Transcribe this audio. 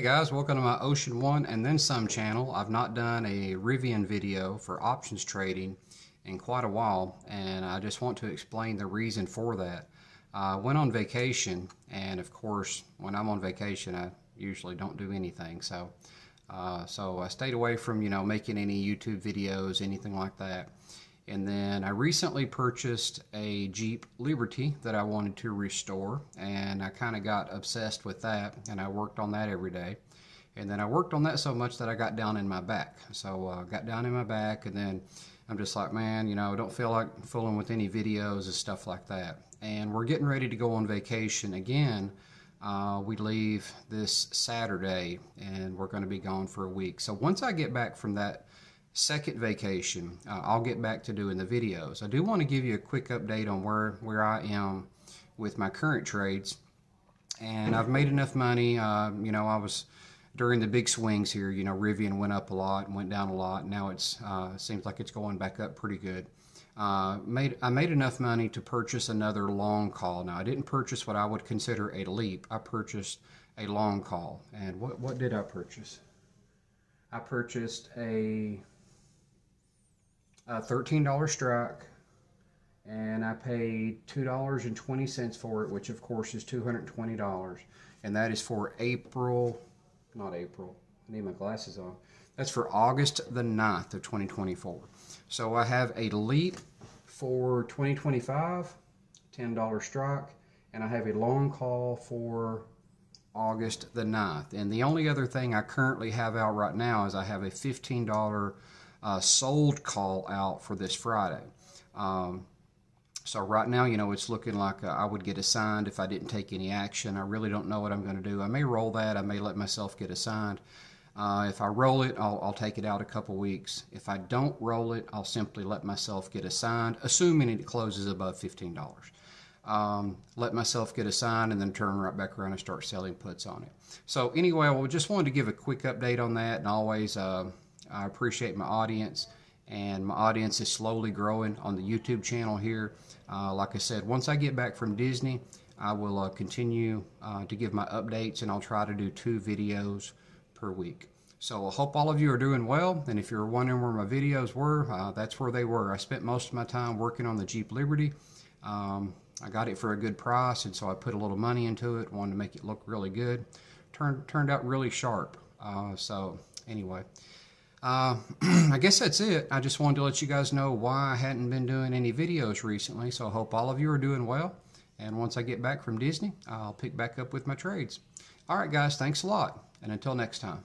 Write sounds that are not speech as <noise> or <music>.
guys, welcome to my Options One and then some channel. I've not done a Rivian video for options trading in quite a while and I just want to explain the reason for that. I went on vacation and of course when I'm on vacation I usually don't do anything so uh, so I stayed away from you know making any YouTube videos anything like that and then I recently purchased a Jeep Liberty that I wanted to restore, and I kind of got obsessed with that, and I worked on that every day. And then I worked on that so much that I got down in my back. So I uh, got down in my back, and then I'm just like, man, you know, I don't feel like fooling with any videos and stuff like that. And we're getting ready to go on vacation again. Uh, we leave this Saturday, and we're going to be gone for a week. So once I get back from that second vacation, uh, I'll get back to doing the videos. I do want to give you a quick update on where, where I am with my current trades. And I've made enough money. Uh, you know, I was during the big swings here. You know, Rivian went up a lot and went down a lot. Now it's uh, seems like it's going back up pretty good. Uh, made I made enough money to purchase another long call. Now I didn't purchase what I would consider a leap. I purchased a long call. And what what did I purchase? I purchased a a $13 strike and I paid $2.20 for it, which of course is $220. And that is for April, not April, I need my glasses on. That's for August the 9th of 2024. So I have a leap for 2025, $10 strike, and I have a long call for August the 9th. And the only other thing I currently have out right now is I have a $15 uh, sold call out for this Friday. Um, so right now, you know, it's looking like uh, I would get assigned if I didn't take any action. I really don't know what I'm going to do. I may roll that. I may let myself get assigned. Uh, if I roll it, I'll, I'll, take it out a couple weeks. If I don't roll it, I'll simply let myself get assigned, assuming it closes above $15. Um, let myself get assigned and then turn right back around and start selling puts on it. So anyway, I just wanted to give a quick update on that and always uh, I appreciate my audience, and my audience is slowly growing on the YouTube channel here. Uh, like I said, once I get back from Disney, I will uh, continue uh, to give my updates, and I'll try to do two videos per week. So I hope all of you are doing well, and if you're wondering where my videos were, uh, that's where they were. I spent most of my time working on the Jeep Liberty. Um, I got it for a good price, and so I put a little money into it, wanted to make it look really good. Turned, turned out really sharp. Uh, so anyway, uh, <clears throat> I guess that's it. I just wanted to let you guys know why I hadn't been doing any videos recently. So I hope all of you are doing well. And once I get back from Disney, I'll pick back up with my trades. All right, guys, thanks a lot. And until next time.